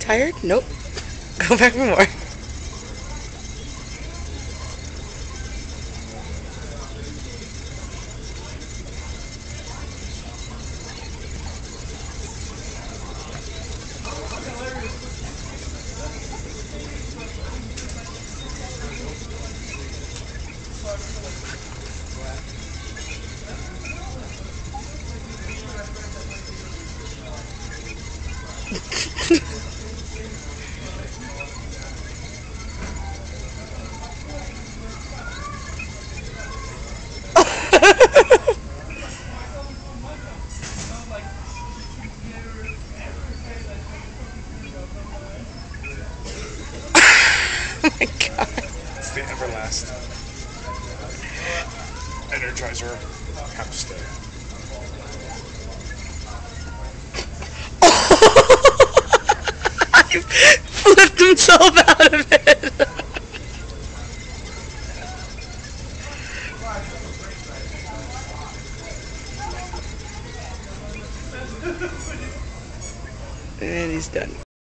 Tired? Nope. Go back for more. Oh my god. It's the Everlast. Energizer stay. I flipped himself out of it. and he's done.